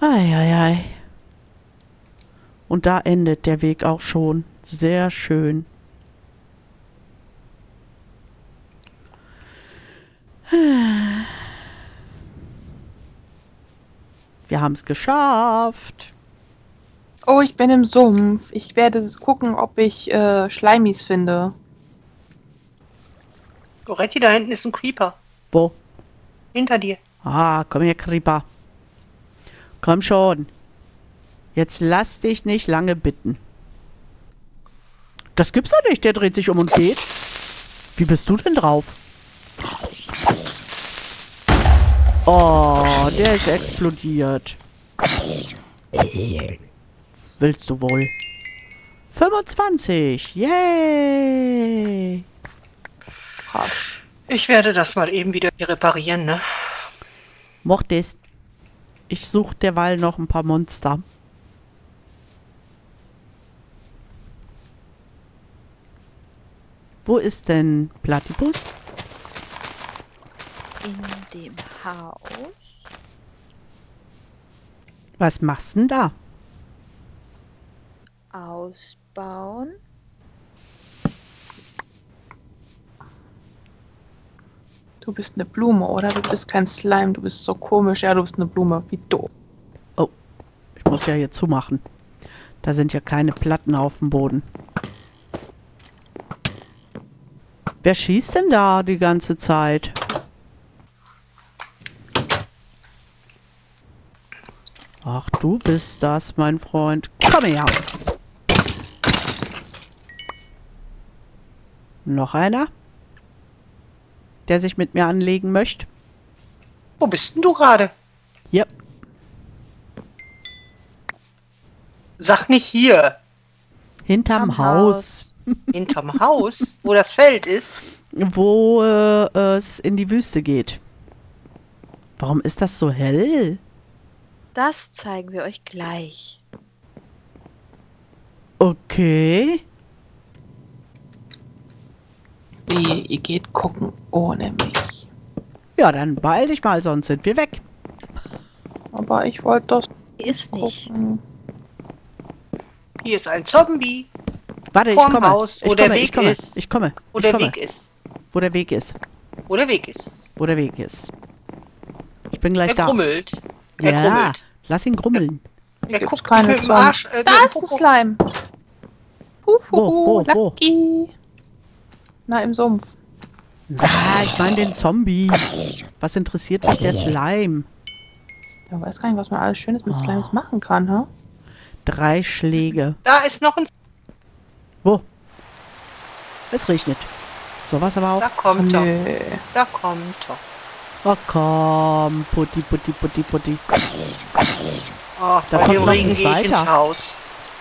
Eieiei. Und da endet der Weg auch schon. Sehr schön. Wir haben es geschafft. Oh, ich bin im Sumpf. Ich werde gucken, ob ich äh, Schleimis finde. Goretti, da hinten ist ein Creeper. Wo? Hinter dir. Ah, komm her, Creeper. Komm schon. Jetzt lass dich nicht lange bitten. Das gibt's doch nicht. Der dreht sich um und geht. Wie bist du denn drauf? Oh, der ist explodiert. Willst du wohl? 25. Yay. Krass. Ich werde das mal eben wieder reparieren, ne? Mochte es. Ich suche derweil noch ein paar Monster. Wo ist denn Platypus? In dem Haus. Was machst denn da? Ausbauen. Du bist eine Blume, oder? Du bist kein Slime. Du bist so komisch. Ja, du bist eine Blume. Wie doof. Ich muss ja hier zumachen. Da sind ja kleine Platten auf dem Boden. Wer schießt denn da die ganze Zeit? Ach, du bist das, mein Freund. Komm her. Noch einer? Der sich mit mir anlegen möchte? Wo bist denn du gerade? Ja, Sag nicht hier. hinterm Am Haus. Hinterm Haus, wo das Feld ist. wo äh, es in die Wüste geht. Warum ist das so hell? Das zeigen wir euch gleich. Okay. Wie, ihr geht gucken ohne mich. Ja, dann beeil dich mal, sonst sind wir weg. Aber ich wollte das Ist nicht. gucken. Hier ist ein Zombie, Warte, ich komme. Haus, ich wo der komme, Weg ich komme, ist. Ich komme. wo ich der komme. Weg ist. Wo der Weg ist. Wo der Weg ist. Wo der Weg ist. Ich bin gleich Der da. grummelt. Der ja, grummelt. lass ihn grummeln. Der gibt's guckt keine. Arsch. Äh, Da ist ein. Slime. Huhuhu, Wo, wo, wo? Lucky. Na, im Sumpf. Ah, ich meine den Zombie. Was interessiert mich der Slime? Ich weiß gar nicht, was man alles Schönes mit Oh. Slimes machen kann, ha? Drei Schläge. Da ist noch ein. Wo? Es regnet. Sowas aber auch. Da kommt er. Nö. Da kommt er. Oh komm, Putti, Putti, Putti, Putti. Oh, Da kommt noch Regen ein zweiter. Haus.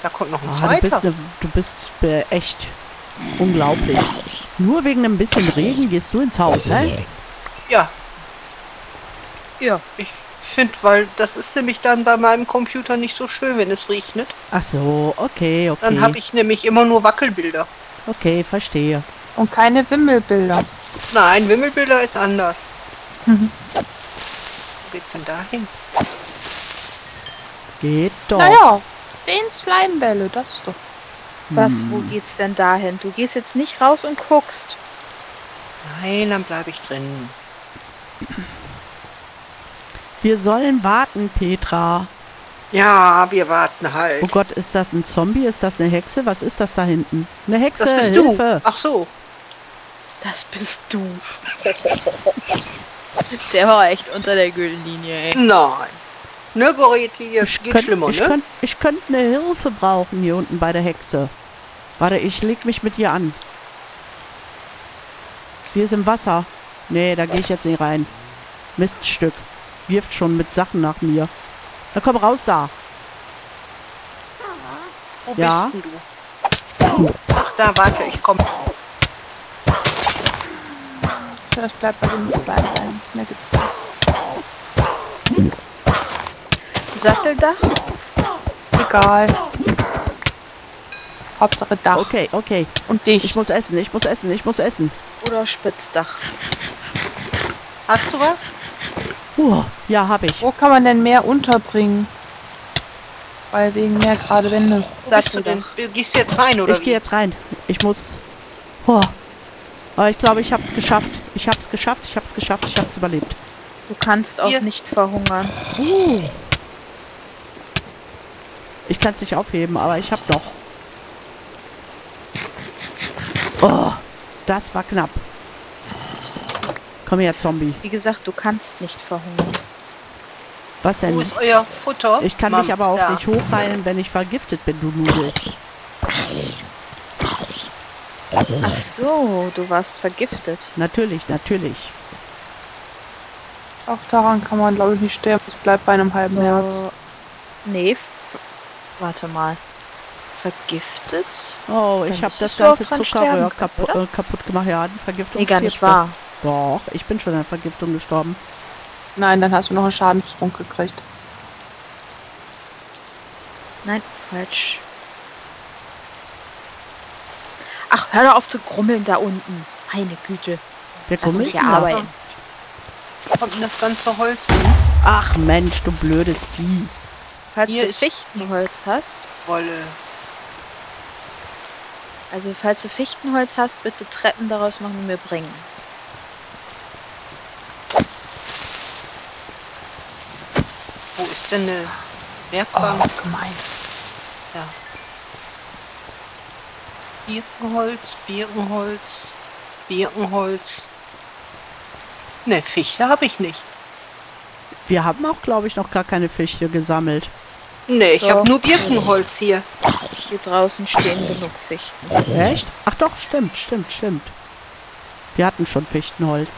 Da kommt noch ein Ah, du bist, zweiter. ne, du bist äh, echt unglaublich. Nur wegen einem bisschen Regen gehst du ins Haus, hä? Ja, Ja. ich finde, weil das ist nämlich dann bei meinem Computer nicht so schön, wenn es regnet. Ach so, okay, okay. Dann habe ich nämlich immer nur Wackelbilder. Okay, verstehe. Und keine Wimmelbilder. Nein, Wimmelbilder ist anders. Mhm. Wo geht's denn da hin? Geht doch. Naja, zehn Slimebälle, das ist doch. Was, Hm. wo geht's denn dahin? Du gehst jetzt nicht raus und guckst. Nein, dann bleibe ich drin. Wir sollen warten, Petra. Ja, wir warten halt. Oh Gott, ist das ein Zombie? Ist das eine Hexe? Was ist das da hinten? Eine Hexe, das bist Hilfe! du. Ach so. Das bist du. Der war echt unter der Gürtellinie, ey. Nein. Ne, Goretti, jetzt Ich geht könnt- schlimmer, ich ne? könnt- ich könnte eine Hilfe brauchen hier unten bei der Hexe. Warte, ich leg mich mit ihr an. Sie ist im Wasser. Nee, da gehe ich jetzt nicht rein. Miststück. Wirft schon mit Sachen nach mir. Na komm raus da. Wo Ja? bist denn du? Ach, da, warte, ich komm. Das bleibt bei dem Slime ein. Mehr gibt's nicht. Satteldach? Egal. Hauptsache Dach. Okay, okay. Und Ich dich. muss essen, ich muss essen, ich muss essen. Oder Spitzdach? Hast du was? Uh, ja, hab ich. Wo kann man denn mehr unterbringen? Weil wegen mehr gerade Wände. Bist du denn? Du gehst jetzt rein, oder ich gehe jetzt rein. Ich muss. Oh. Aber ich glaube, ich habe es geschafft. Ich habe es geschafft. Ich habe es geschafft. Ich habe es überlebt. Du kannst auch Hier. nicht verhungern. Uh. Ich kann es nicht aufheben, aber ich habe noch. Oh, das war knapp. Komm her, Zombie. Wie gesagt, du kannst nicht verhungern. Was Wo denn? ist euer Futter? Ich kann Mom, dich aber auch da. nicht hochheilen, wenn ich vergiftet bin, du Nudel. Ach so, du warst vergiftet. Natürlich, natürlich. Auch daran kann man, glaube ich, nicht sterben. Es bleibt bei einem halben Herz. Äh, nee, warte mal. Vergiftet? Oh, ich habe das ganze Zuckerröhr kaputt, oder? äh, kaputt gemacht. Ja, die Vergiftung Nee, gar nicht wahr. Doch, ich bin schon an Vergiftung gestorben. Nein, dann hast du noch einen Schadenspunkt gekriegt. Nein, falsch. Ach, hör doch auf zu grummeln da unten. Meine Güte. Gummel? hier Ja. arbeiten. Kommt denn das ganze Holz hin? Ach Mensch, du blödes Vieh. Falls ist- Fichtenholz hast, Wolle. also falls du Fichtenholz hast, bitte Treppen daraus machen und mir bringen. Wo ist denn eine Oh, Werkbank? gemein. Ja. Birkenholz, Birkenholz, Birkenholz. Ne, Fichte habe ich nicht. Wir haben auch, glaube ich, noch gar keine Fichte gesammelt. Ne, ich Doch. habe nur Birkenholz hier. Hier draußen stehen genug Fichten. Echt? Ach doch, stimmt, stimmt, stimmt. Wir hatten schon Fichtenholz.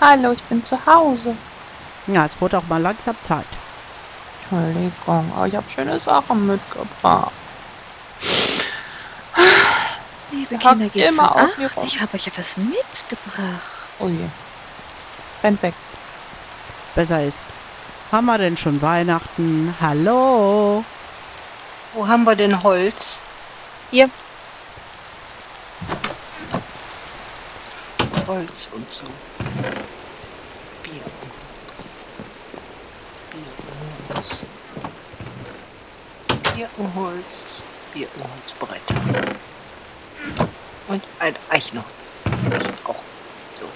Hallo, ich bin zu Hause. Ja, es wurde auch mal langsam Zeit. Entschuldigung, aber ich habe schöne Sachen mitgebracht. Liebe Ihr Kinder, geht immer von auf acht. Ich habe euch etwas mitgebracht. Oh je. Rennt weg. Besser ist. Haben wir denn schon Weihnachten? Hallo? Wo haben wir denn Holz? Hier. Holz und so. Birkenholz. Birkenholz. Birkenholz. Birkenholzbretter. Und ein Eichenholz. Echt auch so.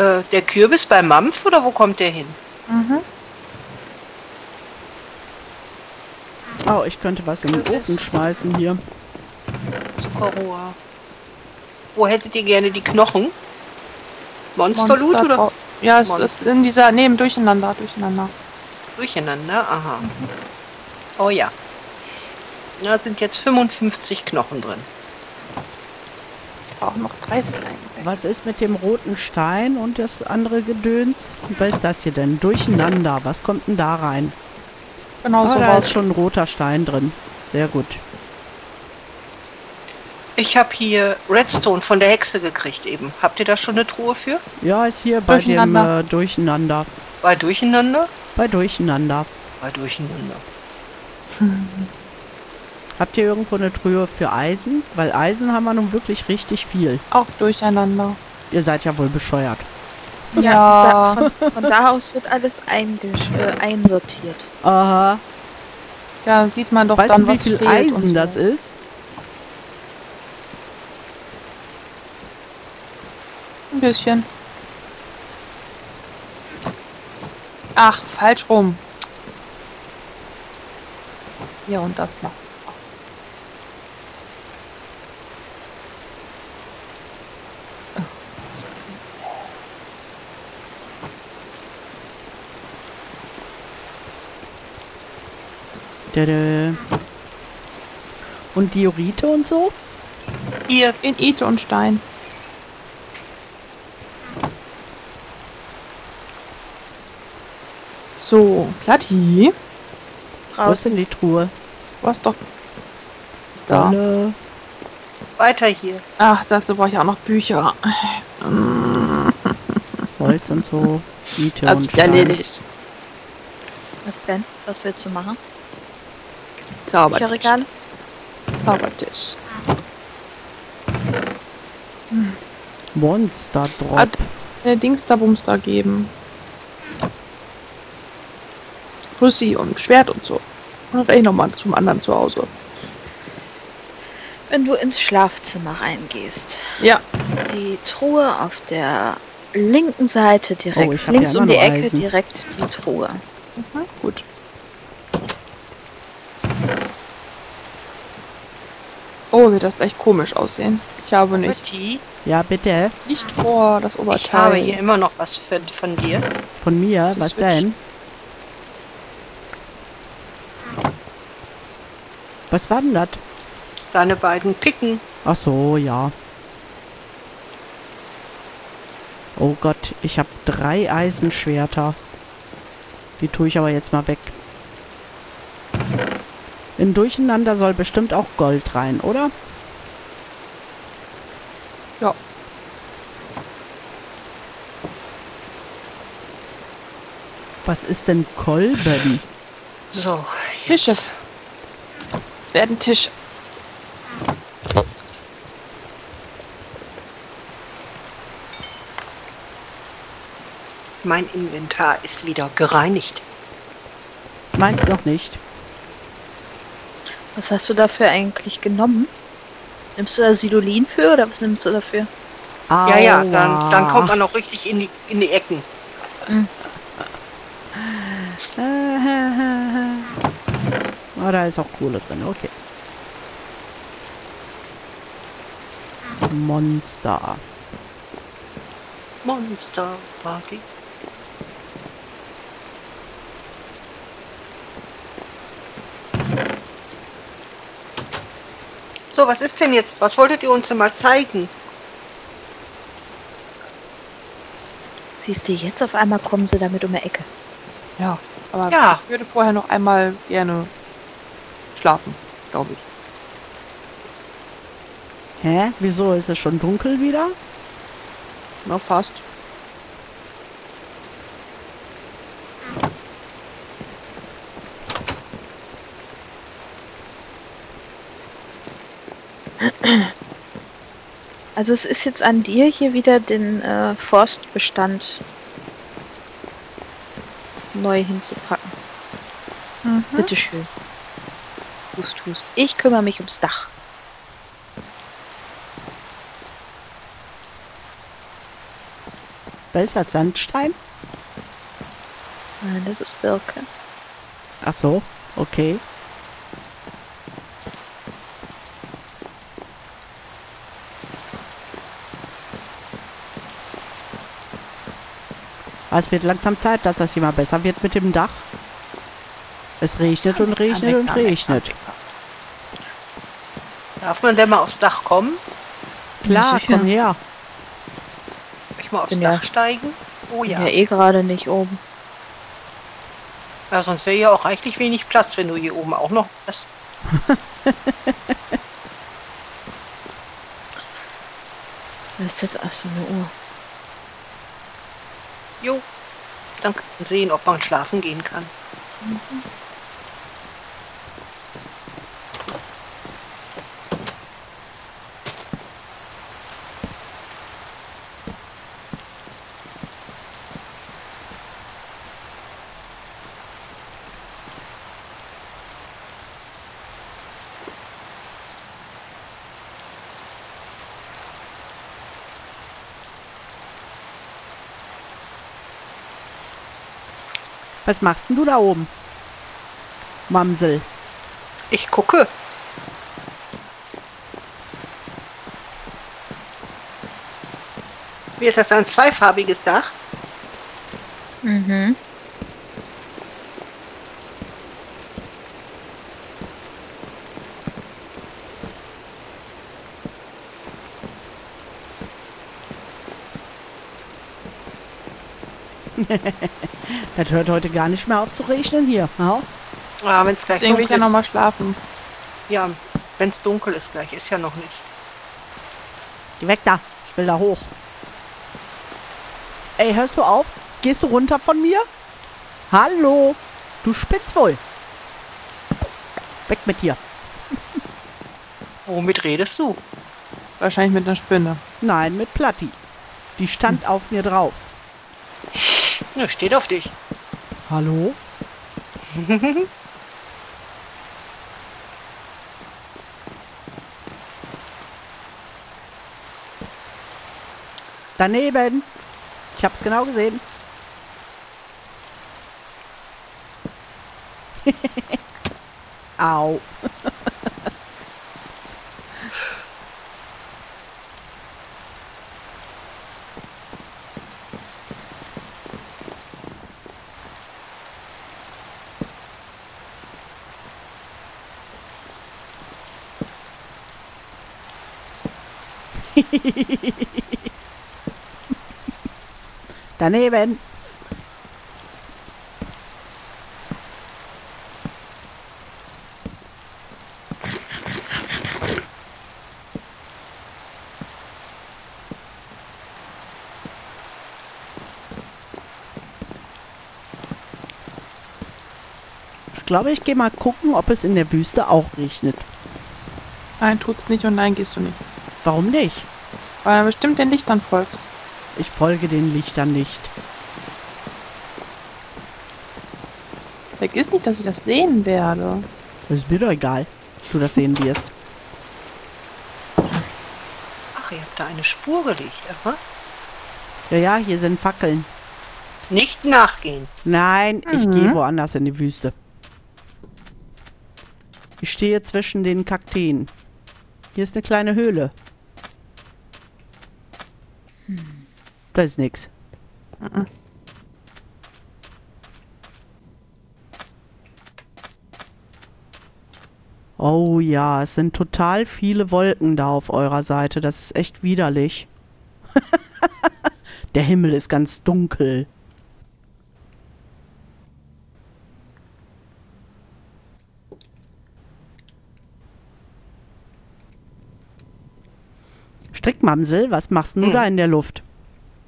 Äh, der Kürbis bei Mampf oder wo kommt der hin? Mhm. Oh, ich könnte was in den Ofen schmeißen hier. Zuckerrohr. Wo hättet ihr gerne die Knochen? Monsterloot Monster oder. Ja, es Monster. ist in dieser, neben durcheinander, durcheinander. durcheinander? Aha. Oh ja. Da sind jetzt 55 Knochen drin. Brauche noch drei Slime. Was ist mit dem roten Stein und das andere Gedöns? Was ist das hier denn? Durcheinander. Was kommt denn da rein? Genau Oh, so da was. ist schon ein roter Stein drin. Sehr gut. Ich habe hier Redstone von der Hexe gekriegt eben. Habt ihr da schon eine Truhe für? Ja, ist hier bei dem äh, Durcheinander. Bei Durcheinander? Bei Durcheinander. Bei Durcheinander. Habt ihr irgendwo eine Truhe für Eisen? Weil Eisen haben wir nun wirklich richtig viel. Auch durcheinander. Ihr seid ja wohl bescheuert. Ja. Da, von, von da aus wird alles äh, einsortiert. Aha. Ja, sieht man doch Weißt dann, du, wie was viel Eisen so. das ist? Ein bisschen. Ach, falsch rum. Ja, und das noch. Ach, das war's nicht. Dada. Und Diorite und so? Hier, In Ite und Stein. So, Platti. Wo ist Draußen. denn die Truhe? Hast doch. Ist da. Wolle. weiter hier. Ach, dazu brauche ich auch noch Bücher. Holz und so. Miete Hat und sich Stein. erledigt. Was denn? Was willst du machen? Zaubertisch. Zaubertisch. Monster Drop. Hat- Dings da Bums da geben. Pussy und Schwert und so. Dann rede ich nochmal zum anderen zu Hause. Wenn du ins Schlafzimmer reingehst, Ja, die Truhe auf der linken Seite direkt Oh, links ja um die Ecke Eisen. direkt die Truhe. mhm, gut. Oh, wird das echt komisch aussehen. Ich habe nicht, Ja, bitte. nicht vor, das Oberteil. ich habe hier immer noch was für, von dir. Von mir. Das ist Was Switch. denn? Was war denn das? Deine beiden Picken. Ach so, ja. Oh Gott, ich habe drei Eisenschwerter. Die tue ich aber jetzt mal weg. In Durcheinander soll bestimmt auch Gold rein, oder? Ja. Was ist denn Kolben? So, Tische. Es werden Tische. mein Inventar ist wieder gereinigt. Meins noch nicht. Was hast du dafür eigentlich genommen? Nimmst du da Silolin für oder was nimmst du dafür? Ja, ja, dann, dann Aua. kommt man auch richtig in die, in die Ecken. Ah, da ist auch Kohle drin, okay. Monster. Monster Party. So, was ist denn jetzt? Was wolltet ihr uns denn mal zeigen? Siehst du, jetzt auf einmal kommen sie damit um die Ecke. Ja, aber Ja. ich würde vorher noch einmal gerne schlafen, glaube ich. Hä? Wieso ist es schon dunkel wieder? Na, fast. Also es ist jetzt an dir, hier wieder den äh, Forstbestand neu hinzupacken. Mhm. Bitteschön. Hust, hust. Ich kümmere mich ums Dach. Da ist das Sandstein. Nein, das ist Birke. Ach so, okay. Aber Es wird langsam Zeit, dass das hier mal besser wird mit dem Dach. Es regnet und regnet und regnet. Darf man denn mal aufs Dach kommen? Klar, komm her. Ich mal aufs Bin ja- Dach steigen? Oh Ja, ja. eh gerade nicht oben. ja sonst wäre ja auch reichlich wenig Platz, wenn du hier oben auch noch was. Was ist jetzt? Ach so, eine Uhr. Jo. Dann kann man sehen, ob man schlafen gehen kann. Was machst denn du da oben? Mamsel. Ich gucke. Wird das ein zweifarbiges Dach? Mhm. Das hört heute gar nicht mehr auf zu regnen hier. Ja? Ah, wenn es gleich Deswegen dunkel ja ist. nochmal schlafen. Ja, wenn es dunkel ist gleich. Ist ja noch nicht. Geh weg da. Ich will da hoch. Ey, hörst du auf? Gehst du runter von mir? Hallo? Du spitz wohl. Weg mit dir. Womit redest du? Wahrscheinlich mit einer Spinne. Nein, mit Platti. Die stand auf mir drauf. Ja, steht auf dich. Hallo? Daneben. Ich hab's genau gesehen. Au. Daneben. Ich glaube, ich gehe mal gucken, ob es in der Wüste auch regnet. Nein, tut's nicht und nein, gehst du nicht. Warum nicht? Weil du bestimmt den Lichtern folgst. Ich folge den Lichtern nicht. Vergiss nicht, dass ich das sehen werde. Das ist mir doch egal, dass du das sehen wirst. Ach, ihr habt da eine Spur gelegt. Aha. Ja, ja, hier sind Fackeln. Nicht nachgehen. Nein, ich Mhm. gehe woanders in die Wüste. Ich stehe zwischen den Kakteen. Hier ist eine kleine Höhle. Da ist nix. Mhm. Oh ja, es sind total viele Wolken da auf eurer Seite. Das ist echt widerlich. Der Himmel ist ganz dunkel. Strickmamsel, was machst du Hm. da in der Luft?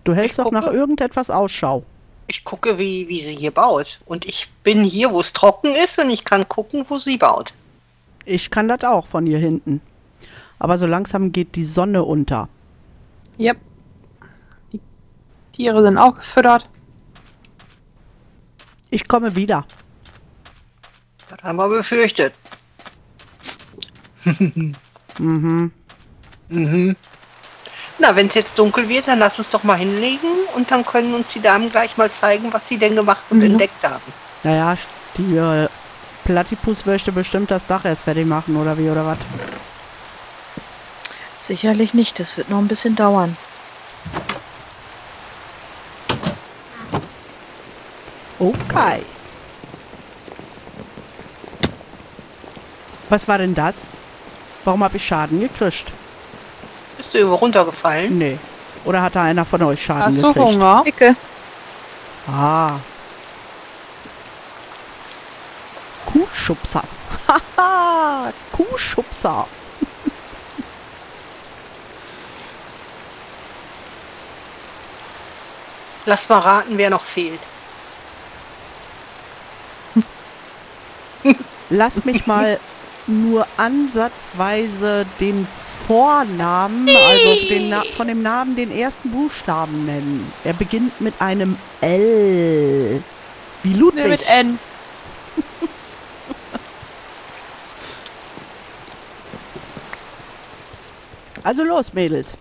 Du hältst Ich doch nach irgendetwas Ausschau. Ich gucke, wie, wie sie hier baut. Und ich bin hier, wo es trocken ist und ich kann gucken, wo sie baut. Ich kann das auch von hier hinten. Aber so langsam geht die Sonne unter. Yep. Die Tiere sind auch gefüttert. Ich komme wieder. Das haben wir befürchtet. Mhm. Mhm. Na, wenn es jetzt dunkel wird, dann lass uns doch mal hinlegen und dann können uns die Damen gleich mal zeigen, was sie denn gemacht und Mhm. entdeckt haben. Naja, die äh, Platypus möchte bestimmt das Dach erst fertig machen, oder wie, oder was? Sicherlich nicht, das wird noch ein bisschen dauern. Okay. Was war denn das? Warum habe ich Schaden gekriegt? Bist du irgendwo runtergefallen? Nee. Oder hatte einer von euch Schaden Hast du gekriegt? Hunger? Icke. Ah. Kuhschubser. Haha, Kuhschubser. Lass mal raten, wer noch fehlt. Lass mich mal nur ansatzweise den Vornamen, also den von dem Namen den ersten Buchstaben nennen. Er beginnt mit einem L. Wie Nee, Ludwig. mit N. Also los, Mädels.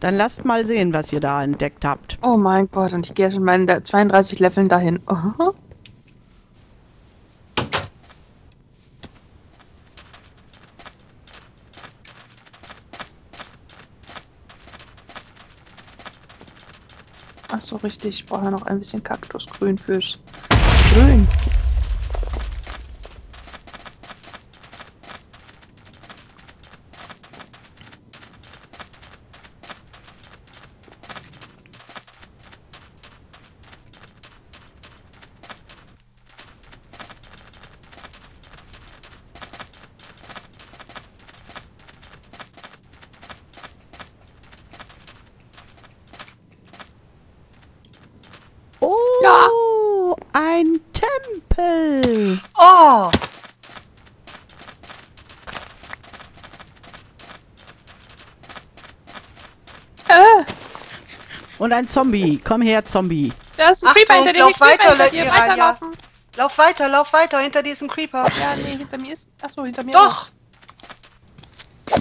Dann lasst mal sehen, was ihr da entdeckt habt. Oh mein Gott, und ich gehe schon meinen 32 Leveln dahin. Oh. Ach so, richtig. Ich brauche ja noch ein bisschen Kaktusgrün fürs Grün. Oh, ein Tempel. Oh! Äh, Und ein Zombie. Komm her, Zombie. Da ist ein Achtung, Creeper hinter dir, lauf Creeper weiter, hinter dir, weiterlaufen. Lauf weiter, lauf weiter hinter diesem Creeper. Ja, nee, hinter mir ist. Achso, hinter mir. Doch! Auch.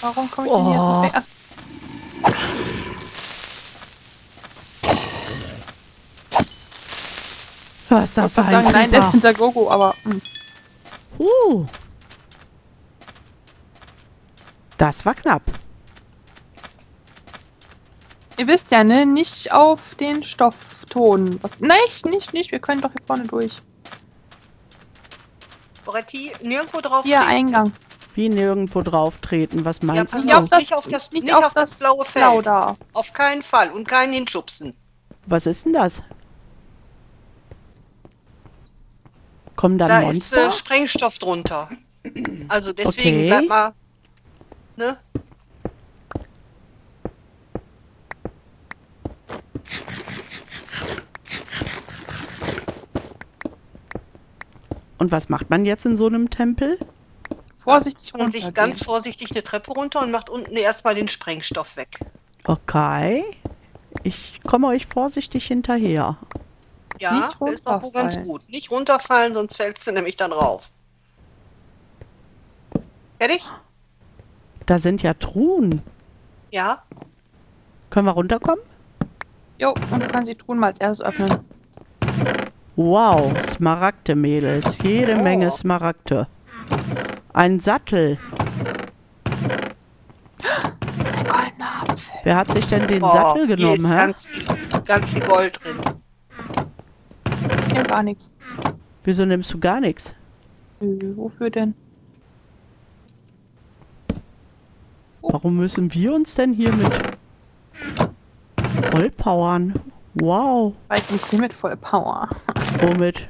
Warum komme ich denn hier Oh. nicht weg? Ach, Was ist das für ein sagen, nein, der ist Creeper? hinter Gogo, aber. Hm. Uh. Das war knapp. Ihr wisst ja, ne? Nicht auf den Stoffton. Was? Nicht, nicht, nicht. Wir können doch hier vorne durch. Boretti, nirgendwo drauf. Hier, treten. Eingang. Wie nirgendwo drauf treten. Was meinst pass du? Nicht auf das, Nicht auf das- nicht auf auf das das blaue Feld. Blau da. Auf keinen Fall. Und keinen hinschubsen. Was ist denn das? Kommen da, Da ist Monster? äh, Sprengstoff drunter. Also deswegen Okay. bleib mal. Ne? Und was macht man jetzt in so einem Tempel? Vorsichtig Und sich ganz vorsichtig eine Treppe runter und macht unten erstmal den Sprengstoff weg. Okay. Ich komme euch vorsichtig hinterher. Ja, ist auch wohl ganz gut. Nicht runterfallen, sonst fällst du nämlich dann rauf. Fertig? Da sind ja Truhen. Ja. Können wir runterkommen? Jo, und du kannst die Truhen mal als erstes öffnen. Wow, Smaragde, Mädels. Jede Oh. Menge Smaragde. Ein Sattel. Ein goldener Apfel. Wer hat sich denn den Oh, Sattel hier genommen, ist hä? ganz viel, ganz viel Gold drin. Hier gar nichts. Wieso nimmst du gar nichts? Wofür denn? Warum müssen wir uns denn hier mit vollpowern? Wow, Weil ich nicht hier mit Vollpower. womit?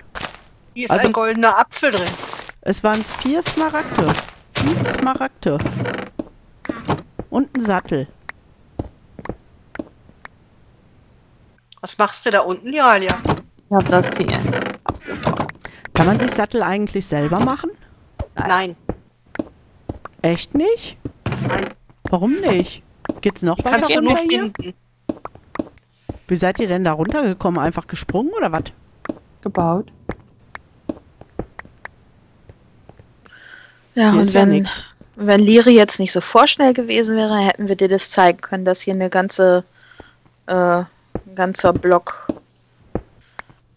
Hier ist Also- ein goldener Apfel drin. Es waren vier Smaragde. Vier Smaragde. Und ein Sattel. Was machst du da unten, Liralia? Ich hab das Tier abgebaut. Kann man sich Sattel eigentlich selber machen? Nein. Echt nicht? Nein. Warum nicht? Geht's noch weiter Kannst du nur runter hier? Wie seid ihr denn da runtergekommen? Einfach gesprungen oder was? Gebaut. Ja, Hier und ja wenn, nix. wenn Liri jetzt nicht so vorschnell gewesen wäre, hätten wir dir das zeigen können, dass hier eine ganze, äh, ein ganzer Block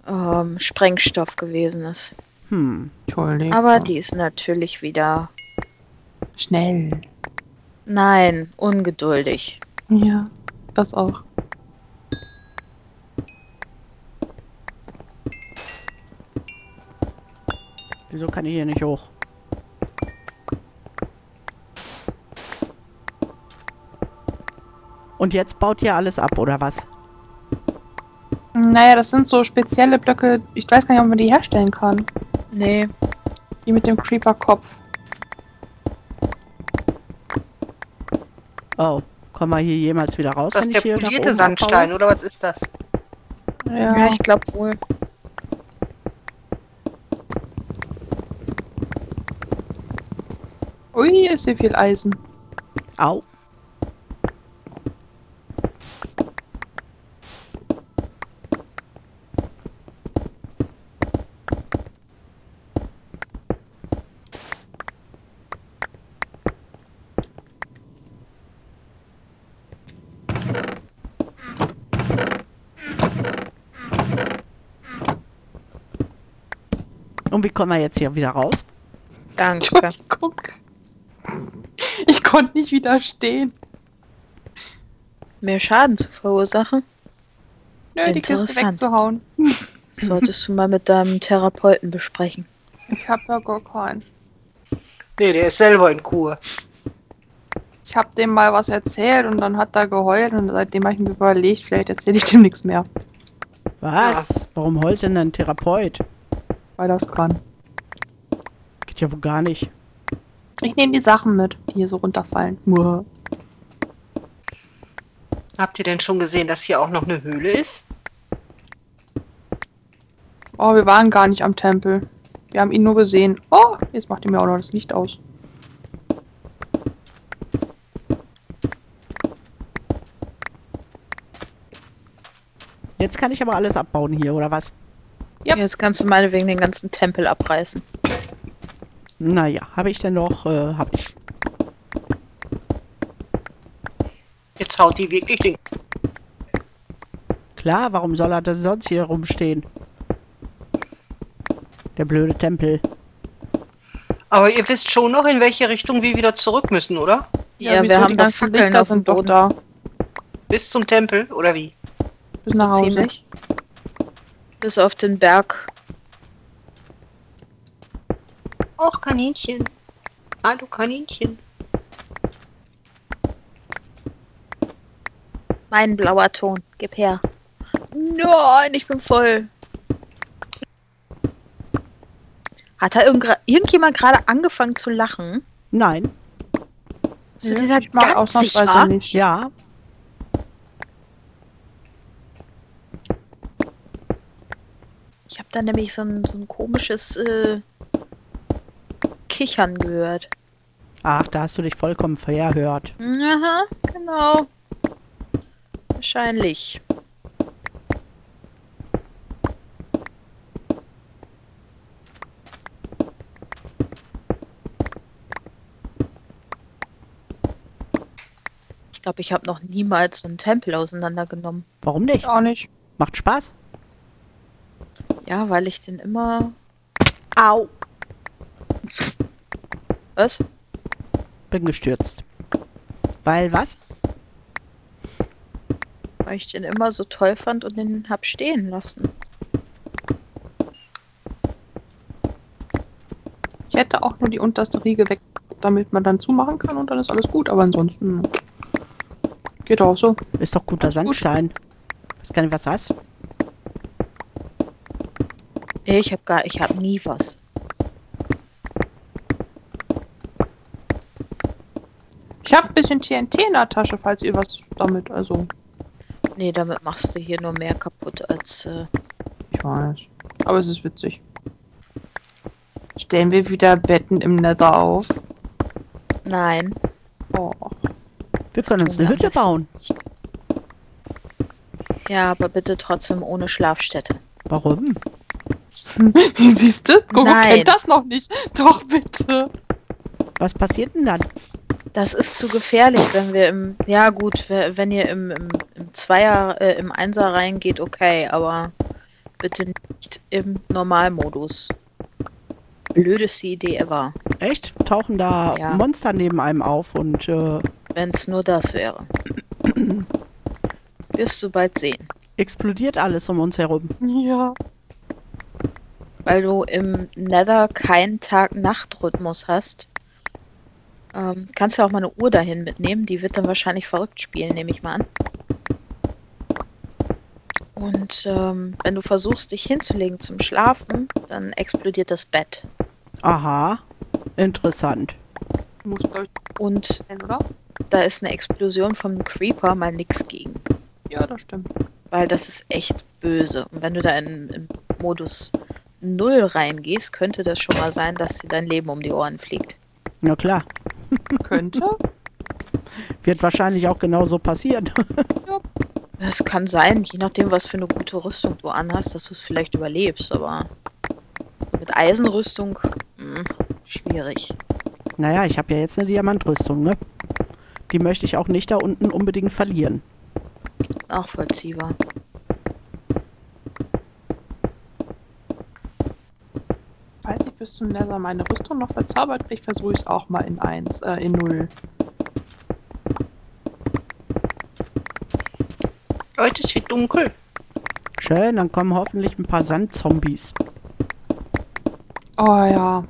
ähm, Sprengstoff gewesen ist. Hm. Entschuldigung. Aber die ist natürlich wieder, Schnell. nein, ungeduldig. Ja, das auch. Wieso kann ich hier nicht hoch? Und jetzt baut ihr alles ab, oder was? Naja, das sind so spezielle Blöcke. Ich weiß gar nicht, ob man die herstellen kann. Nee, Die mit dem Creeper-Kopf. Oh, kommen wir hier jemals wieder raus, Ist das wenn der ich hier nach polierte Sandstein abbaue? oder was ist das? Ja. ja, ich glaube wohl. Ist hier viel Eisen. Au. Und wie kommen wir jetzt hier wieder raus? Danke. Entschuldigung. Ich konnte nicht widerstehen. Mehr Schaden zu verursachen, Nö, die Kiste wegzuhauen. solltest du mal mit deinem Therapeuten besprechen. Ich hab ja gar keinen. Nee, der ist selber in Kur. Ich hab dem mal was erzählt und dann hat er geheult und seitdem habe ich mir überlegt, vielleicht erzähle ich dem nichts mehr, Was? Warum heult denn ein Therapeut? weil das kann. Geht ja wohl gar nicht. Ich nehme die Sachen mit, die hier so runterfallen. Muah. Habt ihr denn schon gesehen, dass hier auch noch eine Höhle ist? Oh, wir waren gar nicht am Tempel. Wir haben ihn nur gesehen. Oh, jetzt macht er mir auch noch das Licht aus. Jetzt kann ich aber alles abbauen hier, oder was? Ja. Jetzt kannst du meinetwegen den ganzen Tempel abreißen. Naja, habe ich denn noch, äh, hab ich. Jetzt haut die wirklich den. Klar, warum soll er das sonst hier rumstehen? Der blöde Tempel. Aber ihr wisst schon noch, in welche Richtung wir wieder zurück müssen, oder? Ja, wieso? wir haben die da ganzen Fackeln Lichter auf dem sind doch Boden. da. Bis zum Tempel, oder wie? Bis nach Hause. Ziemlich. Bis auf den Berg. Och, Kaninchen. Hallo, Kaninchen. Mein blauer Ton. Gib her. Nein, ich bin voll. Hat da irgend- irgendjemand gerade angefangen zu lachen? Nein, du Nee, da ich mal ganz ausnahmsweise sicher? nicht. ja. Ich habe da nämlich so ein, so ein komisches äh, Kichern gehört. Ach, da hast du dich vollkommen verhört. Aha, genau. Wahrscheinlich. Ich glaube, ich habe noch niemals so einen Tempel auseinandergenommen. Warum nicht? Ich auch nicht. Macht Spaß. Ja, weil ich den immer. Au, Was? bin gestürzt. Weil was? Weil ich den immer so toll fand und den hab stehen lassen. Ich hätte auch nur die unterste Riege weg, damit man dann zumachen kann und dann ist alles gut. Aber ansonsten geht auch so. Ist doch guter Alles gut. Sandstein. Weiß gar nicht, was hast. Ich habe gar, ich habe nie was. Ich habe ein bisschen TNT in der Tasche, falls ihr was damit. Also, Nee, damit machst du hier nur mehr kaputt als. Äh, ich weiß. Aber es ist witzig. Stellen wir wieder Betten im Nether auf. nein. Oh. Wir können uns eine Hütte bauen. Ja, aber bitte trotzdem ohne Schlafstätte. Warum? Siehst du? Gogo Nein. kennt das noch nicht. Doch, bitte. Was passiert denn dann? Das ist zu gefährlich, wenn wir im. Ja, gut, we- wenn ihr im, im, im Zweier, äh, im Einser reingeht, okay, aber bitte nicht im Normalmodus. Blödeste Idee ever, Echt? Tauchen da Ja. Monster neben einem auf und äh, wenn es nur das wäre. Wirst du bald sehen. explodiert alles um uns herum. Ja. Weil du im Nether keinen Tag-Nacht-Rhythmus hast. Ähm, kannst ja auch mal eine Uhr dahin mitnehmen. Die wird dann wahrscheinlich verrückt spielen, nehme ich mal an. Und ähm, wenn du versuchst, dich hinzulegen zum Schlafen, dann explodiert das Bett. Aha, interessant. Und da ist eine Explosion vom Creeper mal nix gegen. Ja, das stimmt. Weil das ist echt böse. Und wenn du da in, in Modus 0 reingehst, könnte das schon mal sein, dass dir dein Leben um die Ohren fliegt. Na klar, Könnte. wird wahrscheinlich auch genauso passieren. Es kann sein, je nachdem, was für eine gute Rüstung du anhast, dass du es vielleicht überlebst, aber mit Eisenrüstung, mh, schwierig. naja, ich habe ja jetzt eine Diamantrüstung, ne? Die möchte ich auch nicht da unten unbedingt verlieren. Nachvollziehbar. Falls ich bis zum Nether meine Rüstung noch verzaubert kriege, versuche ich es auch mal in 1, äh, in 0. Leute, es wird dunkel. Schön, dann kommen hoffentlich ein paar Sandzombies. Oh ja.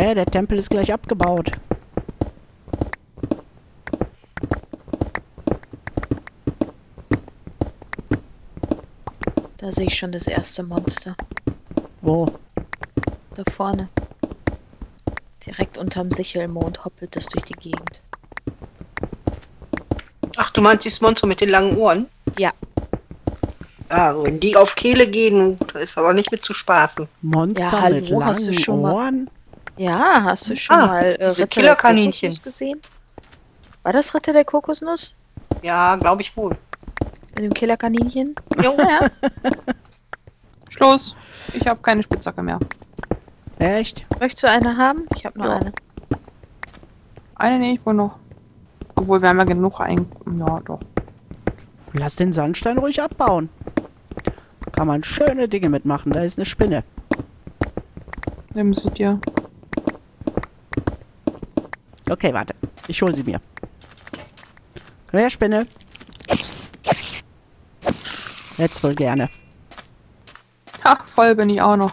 Hä, der Tempel ist gleich abgebaut. Da sehe ich schon das erste Monster. Wo? Da vorne. Direkt unterm Sichelmond hoppelt es durch die Gegend. Ach, du meinst dieses Monster mit den langen Ohren? Ja. Ja, wenn die auf Kehle gehen, da ist aber nicht mit zu spaßen. Monster Ja, hallo, mit hast du langen Ohren. Ja, hast du schon Ah, mal äh, Ritter der Killerkaninchen. Kokosnuss gesehen? War das Ritter der Kokosnuss? Ja, glaube ich wohl. Mit dem Killerkaninchen? Jo. Ja. Schluss. Ich habe keine Spitzhacke mehr. Echt? Möchtest du eine haben? Ich habe noch Ja. eine. Eine nehme ich wohl noch. Obwohl, wir haben ja genug ein... Ja, doch. Lass den Sandstein ruhig abbauen. Kann man schöne Dinge mitmachen. Da ist eine Spinne. Nimm sie dir. Okay, warte. Ich hol sie mir. Komm her, Spinne. Jetzt wohl gerne. Ha, voll bin ich auch noch.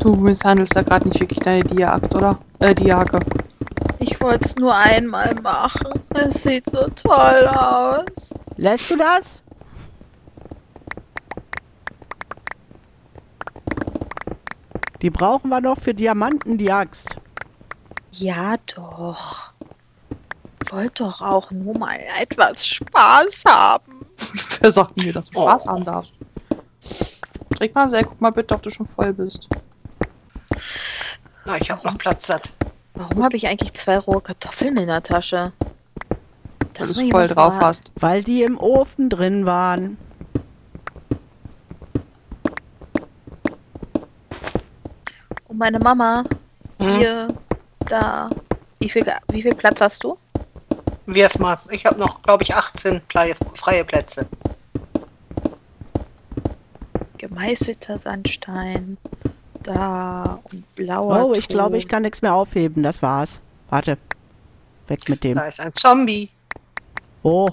Du misshandelst da gerade nicht wirklich deine Dia-Axt, oder? Äh, Dia-Hacke. Ich wollte es nur einmal machen. Es sieht so toll aus. Lässt du das? Die brauchen wir noch für Diamanten, die Axt. Ja, doch. Wollt doch auch nur mal etwas Spaß haben. Wer sagt mir, dass du Oh. Spaß haben darfst? Träg mal, guck mal bitte, ob du schon voll bist. Na, ich habe noch Platz satt. Warum habe ich eigentlich zwei rohe Kartoffeln in der Tasche? Weil Das du voll drauf fragt. hast. Weil die im Ofen drin waren. Und meine Mama, Hm? hier, da. Wie viel, wie viel Platz hast du? Wirf mal. Ich habe noch, glaube ich, 18 Plei- freie Plätze. Gemeißelter Sandstein. Da und blauer. Oh, ich glaube, ich kann nichts mehr aufheben. Das war's. Warte. Weg mit dem. Da ist ein Zombie. Oh,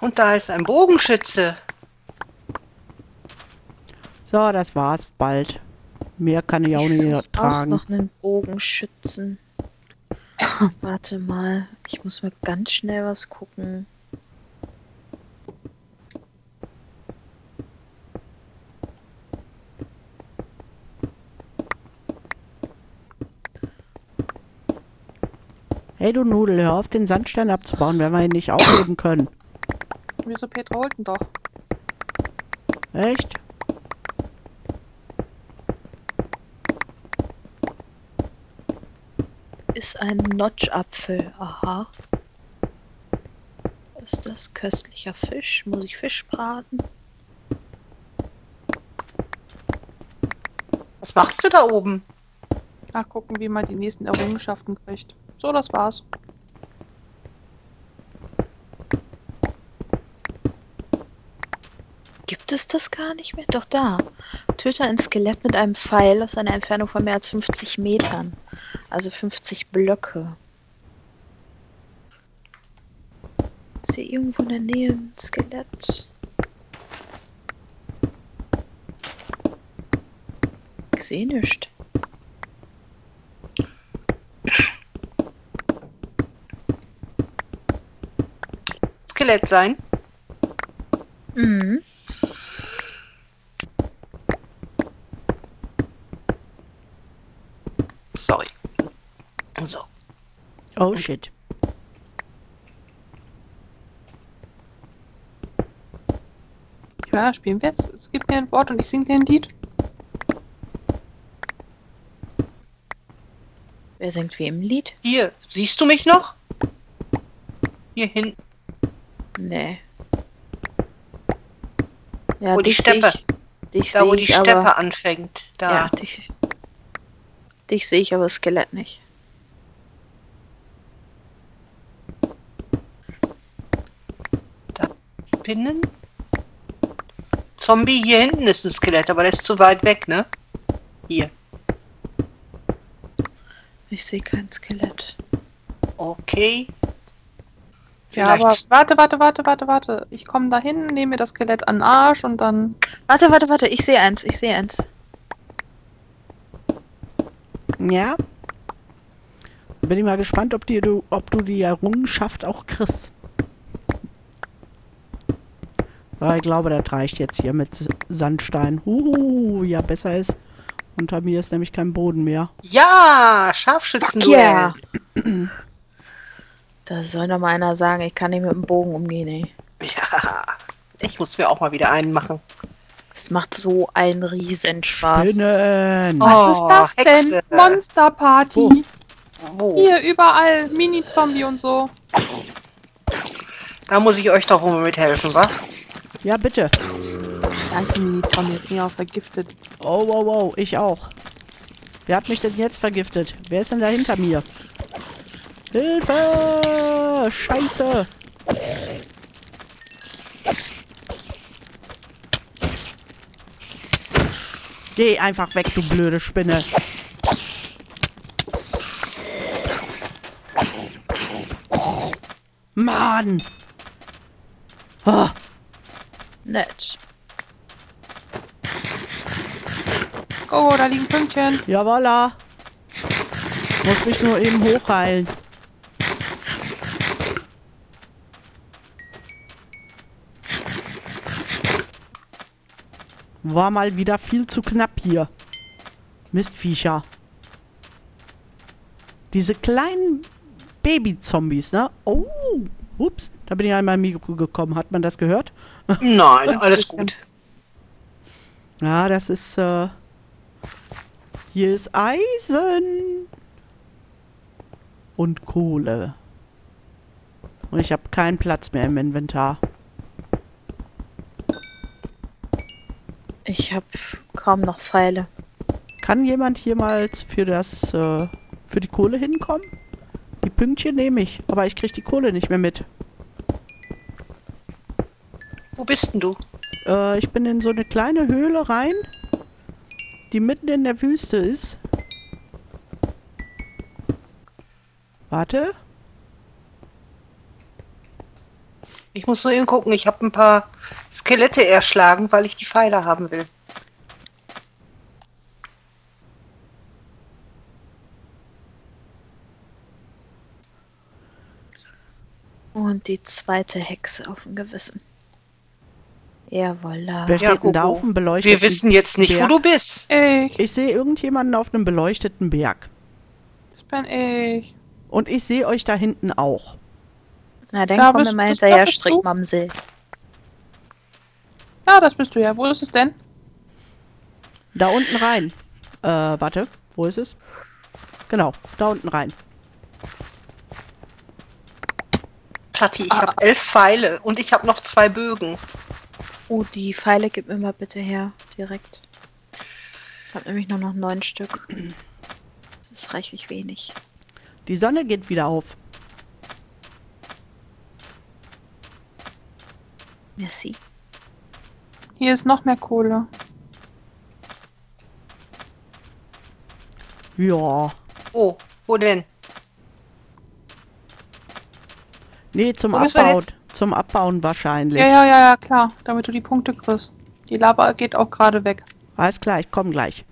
Und da ist ein Bogenschütze. So, das war's bald. Mehr kann ich auch Ich nicht such auch tragen. noch einen Bogenschützen. Warte mal, ich muss mal ganz schnell was gucken. Hey du Nudel, hör auf den Sandstein abzubauen, wenn wir ihn nicht aufheben können. Wieso Petra holt ihn doch? Echt? Ist ein Notchapfel. Aha. Ist das köstlicher Fisch? Muss ich Fisch braten? Was machst du da oben? Nachgucken, wie man die nächsten Errungenschaften kriegt. So, das war's. Gibt es das gar nicht mehr? Doch da. Töte ein Skelett mit einem Pfeil aus einer Entfernung von mehr als 50 Metern. Also 50 Blöcke. Ist hier irgendwo in der Nähe ein Skelett? Ich sehe nichts. Skelett sein? Mhm. Sorry. So. Oh shit. Ja, spielen wir jetzt. Es gibt mir ein Wort und ich singe dir ein Lied. Wer singt wie im Lied? Hier, siehst du mich noch? Hier hinten. Nee. Ja, Wo die Steppe. Ich, dich Da, wo die. Steppe anfängt. Da. Ja, dich, dich sehe ich aber Skelett nicht. Spinnen. Zombie, hier hinten ist ein Skelett, aber der ist zu weit weg, ne? Hier. Ich sehe kein Skelett. Okay. Ja, aber Vielleicht- warte, warte, warte, warte, warte. Ich komme dahin, nehme mir das Skelett an den Arsch und dann. Warte, warte, warte, ich sehe eins, ich sehe eins. Ja. Bin ich mal gespannt, ob, dir du, ob du die Errungenschaft auch kriegst. Aber ich glaube, das reicht jetzt hier mit Sandstein. Uh, ja, besser ist, Unter mir ist nämlich kein Boden mehr. Ja, Scharfschützenduell. Yeah. Da soll doch mal einer sagen, ich kann nicht mit dem Bogen umgehen, ey. Ja, ich muss mir auch mal wieder einen machen. Es macht so einen Riesenspaß. Spinnen! Was ist das denn? Hexe. Monsterparty. Wo? Hier, überall. Mini-Zombie und so. Da muss ich euch doch wohl mithelfen, wa? Ja, bitte. Danke, Mini-Zombie. Ich bin ja auch vergiftet. Oh, wow, wow, ich auch. Wer hat mich denn jetzt vergiftet? Wer ist denn da hinter mir? Hilfe! Scheiße! Geh einfach weg, du blöde Spinne. Mann! Ah, Nett. Oh, da liegen Pünktchen. jawalla. Muss mich nur eben hochheilen. War mal wieder viel zu knapp hier. Mistviecher. Diese kleinen Baby-Zombies, ne? Oh, ups. Da bin ich einmal im Mikro gekommen. Hat man das gehört? Nein, alles gut. Ja, das ist, äh... Hier ist Eisen. Und Kohle. Und ich habe keinen Platz mehr im Inventar. Ich habe kaum noch Pfeile. Kann jemand hier mal für das, äh, für die Kohle hinkommen? Die Pünktchen nehme ich, aber ich kriege die Kohle nicht mehr mit. Wo bist denn du? Äh, ich bin in so eine kleine Höhle rein, die mitten in der Wüste ist. Warte. Ich muss so eben gucken. Ich habe ein paar Skelette erschlagen, weil ich die Pfeile haben will. Und die zweite Hexe auf dem Gewissen. Jawohl. Wer Ja, denn da auf dem beleuchteten Wir wissen jetzt nicht, wo Berg? du bist. Ich. Ich sehe irgendjemanden auf einem beleuchteten Berg. Das bin ich. Und ich sehe euch da hinten auch. Na, dann Da komm mir mal hinterher? Strickmamsel. Ja, das bist du ja. Wo ist es denn? Da unten rein. Äh, warte. Wo ist es? Genau, da unten rein. Platti, ich habe elf Pfeile und ich habe noch zwei Bögen. Oh, die Pfeile gib mir mal bitte her. Direkt. Ich habe nämlich nur noch neun Stück. Das ist reichlich wenig. Die Sonne geht wieder auf. Merci. Hier ist noch mehr Kohle. Ja. Oh, wo denn? Nee, zum Wo Abbauen. Zum Abbauen wahrscheinlich. Ja, ja, ja, ja, klar. Damit du die Punkte kriegst. Die Lava geht auch gerade weg. Alles klar, ich komme gleich.